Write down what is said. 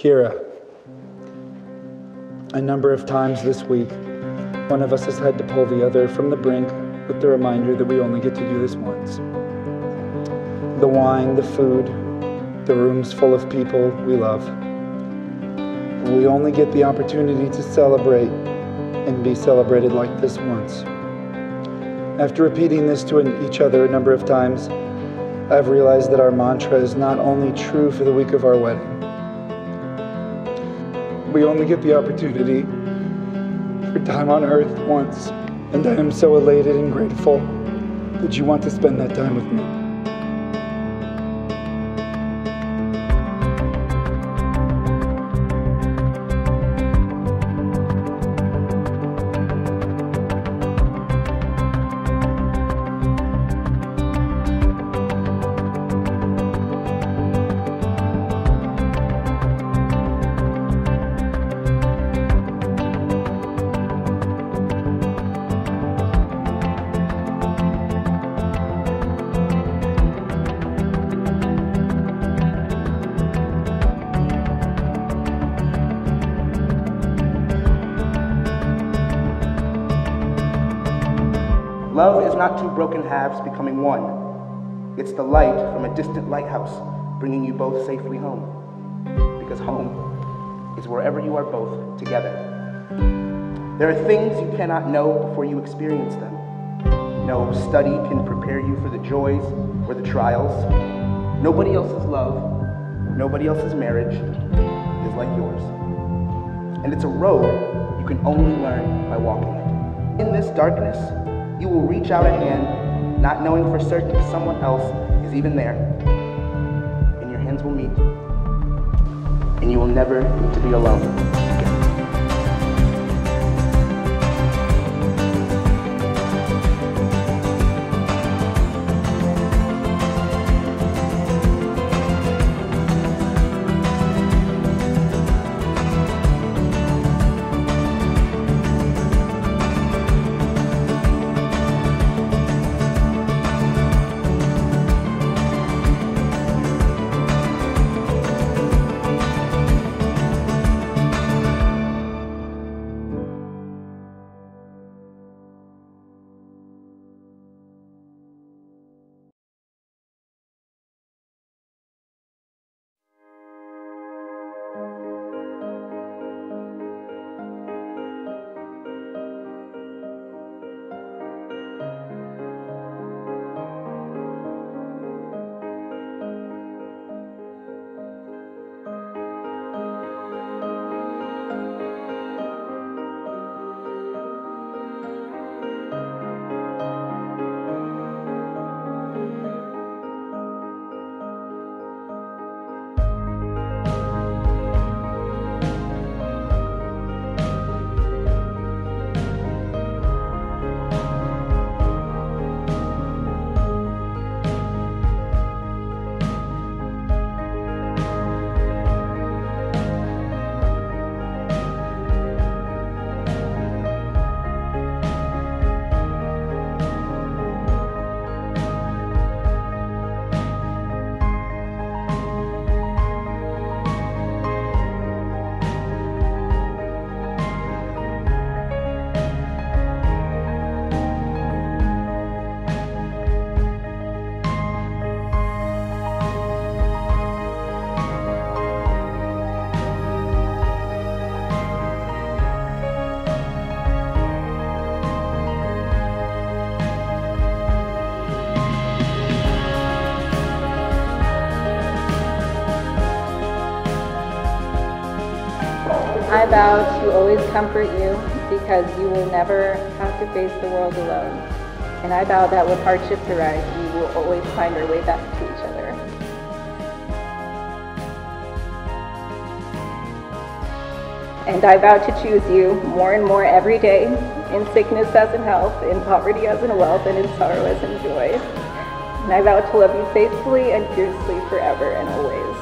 Kira. A number of times this week, one of us has had to pull the other from the brink with the reminder that we only get to do this once. The wine, the food, the rooms full of people we love. We only get the opportunity to celebrate and be celebrated like this once. After repeating this to each other a number of times, I've realized that our mantra is not only true for the week of our wedding, we only get the opportunity for time on earth once, and I am so elated and grateful that you want to spend that time with me. Love is not two broken halves becoming one. It's the light from a distant lighthouse bringing you both safely home. Because home is wherever you are both together. There are things you cannot know before you experience them. No study can prepare you for the joys or the trials. Nobody else's love, nobody else's marriage is like yours. And it's a road you can only learn by walking it. In this darkness, you will reach out a hand, not knowing for certain if someone else is even there. And your hands will meet. And you will never need to be alone. I vow to always comfort you because you will never have to face the world alone. And I vow that when hardships arise, we will always find our way back to each other. And I vow to choose you more and more every day, in sickness as in health, in poverty as in wealth, and in sorrow as in joy. And I vow to love you faithfully and fiercely forever and always.